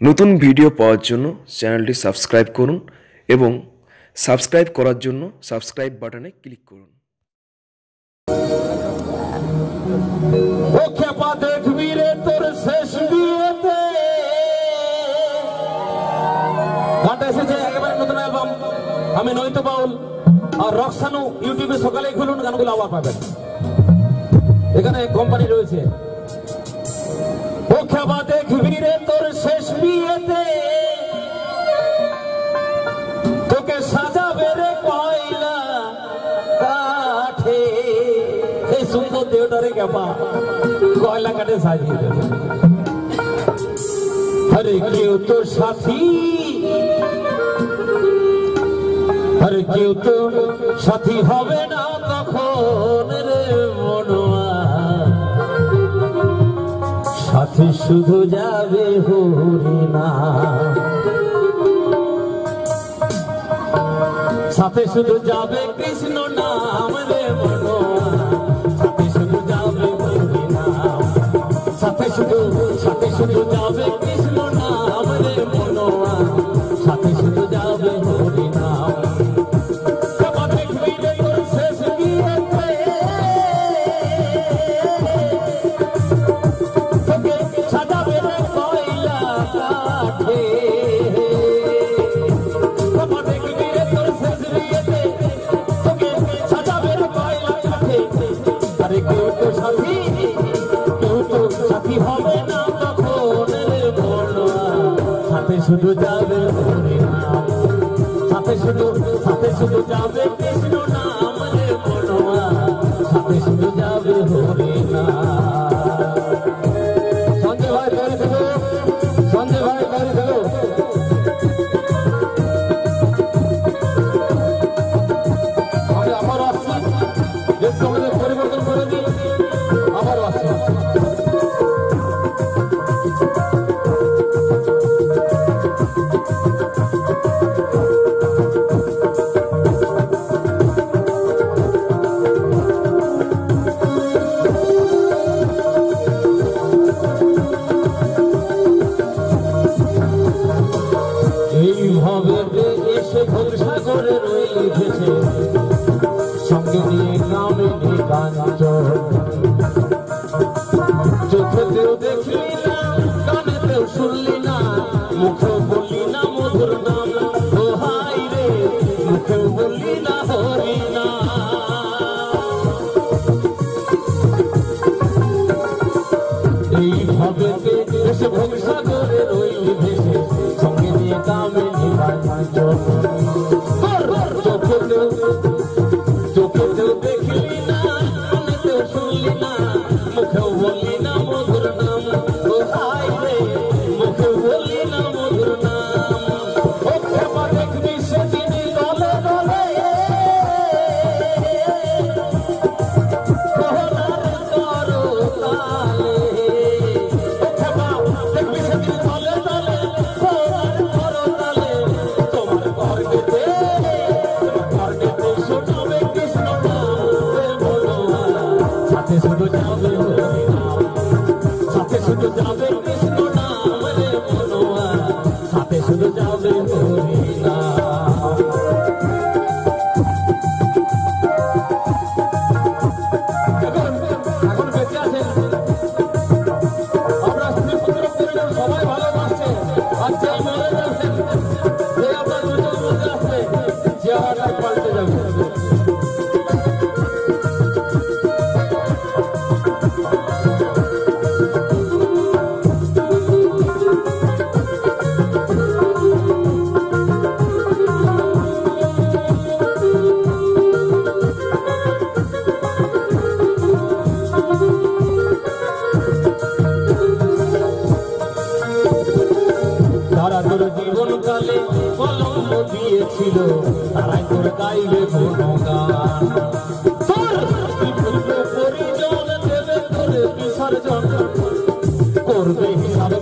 নতুন ভিডিও পাওয়ার জন্য চ্যানেলটি সাবস্ক্রাইব করুন এবং সাবস্ক্রাইব করার জন্য সাবস্ক্রাইব বাটনে ক্লিক করুন। আমি নয়তো বাউল আর রক্সানু ইউটিউবে সকালে খুলুন, গানগুলো আবার পাবেন। এখানে কোম্পানি রয়েছে। শেষ বিয়েতে তোকে সাজাবে রে কয়লা কাঠে। এই কয়লা সাজিয়ে দেবে। তো সাথী তো সাথী হবে না তখন। শুধু যাবে হরিণা সাথে শুধু যাবে কৃষ্ণ নাম রে সাথে শুধু যাবে সাথে শুধু সাথে শুধু যাবে কৃষ্ণ নাম রে মনোয়া সাথে শুধু হবে না তখন বড়ুয়া। সাথে শুধু যাবে হরি নাম সাথে শুধু সাথে শুধু যাবে কৃষ্ণ নাম রে বলো সাথে শুধু যাবে হরি এইভাবে এসে করে রইলি ভেসে সঙ্গে নিয়ে নামে কাঞ্চন চোখেতেও দেখলি না কানেতেও শুনলি না মুখেও বললি না মধুর নাম ও হাই রে মুখেও বললি না হরি না এইভাবে এসে ভরসা করে রইলি সাথে তারা জীবন কালে কলম দিয়েছিল। তারাই তোর গাইবে কোনো গান তোর বিপুল পরিজন দেবে তোর বিসর্জন। করবে হিসাব